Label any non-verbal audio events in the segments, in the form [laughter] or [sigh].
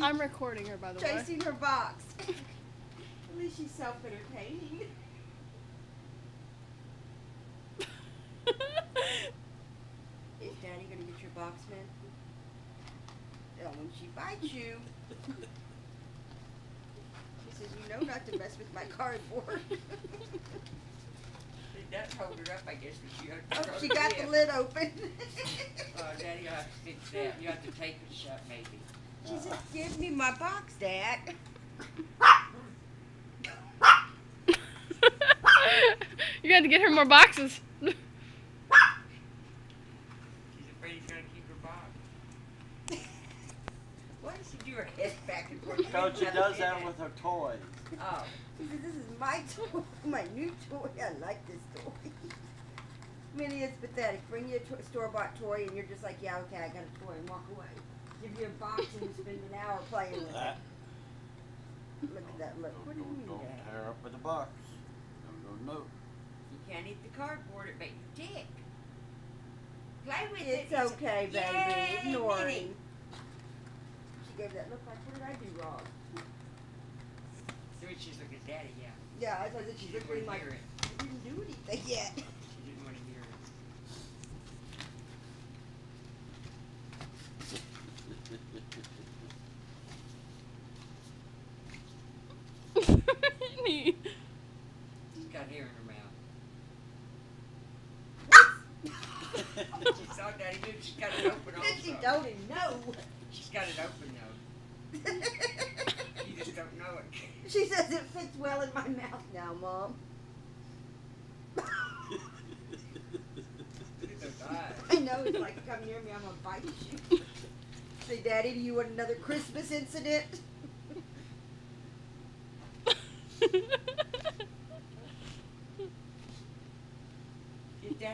Mindie I'm recording her, by the way. chasing her box. At least she's self-entertaining. [laughs] Is Daddy gonna get your box, man? Yeah, when she bites you. She says, you know not to mess with my cardboard. [laughs] It does hold it up, I guess, but you oh, she got the lid open. oh, Daddy, you'll have to fix that. You have to tape it shut, maybe. She said, give me my box, Dad. [laughs] you got to get her more boxes. She's afraid he's gonna keep her box. [laughs] Why does she do her head back and forth? Because she does that with her toys. Oh, She said, this is my toy, [laughs] my new toy. I like this toy. Mindie, it's pathetic. Bring you a to- store-bought toy and you're just like, yeah, okay, I got a toy and walk away. Give you a box and you spend an hour playing with it. That. Look at that look. What do you Don't, mean, don't Dad? tear up with the box. No, no, no. you can't eat the cardboard, it makes you tick. Play with it. It's okay, baby. Yay, Ignore Mindie. She gave that look like, what did I do wrong? So she's looking at Daddy, yeah. Yeah, I thought that She she's didn't looking like, to hear it. I didn't do anything yet. [laughs] She didn't want to hear it. Neat. She's got hair in her mouth. [laughs] She saw Daddy do she's got it open also. she don't even know. She's got it open though. [laughs] You just don't know it. she says it fits well in my mouth now, Mom. Look at those eyes. I know it's like come near me, I'm gonna bite you. Say, Daddy, do you want another Christmas incident? [laughs]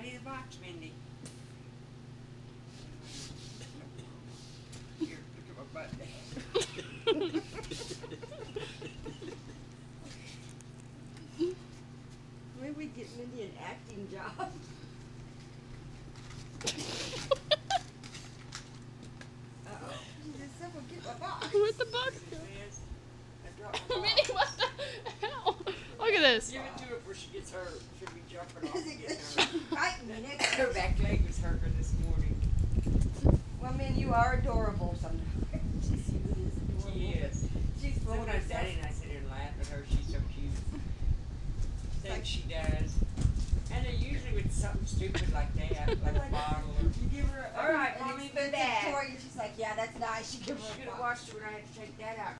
Give Daddy the box, Mindie. Here, look at my butt. Maybe we get Mindie an acting job. Uh-oh. "Someone get my box." Where'd the box [laughs] go? I dropped [laughs] my Mindie, box. what the hell? Look at this. Give it to her before she gets hurt. She'll be jumping off Is and it- getting She's hurt. biting me next Her back leg was hurting this morning. Well, man, you are adorable sometimes. [laughs] She is adorable. She is. She's full of Sometimes herself. Daddy and I sit here and laugh at her. She's so cute. [laughs] like- Things she does. And they're usually with something stupid like that, like a [laughs] bottle or. You give her a, All right, an Mommy, be expensive back. toy, and she's like, "Yeah, that's nice." You give her She a should have box. watched it when I had to take that out.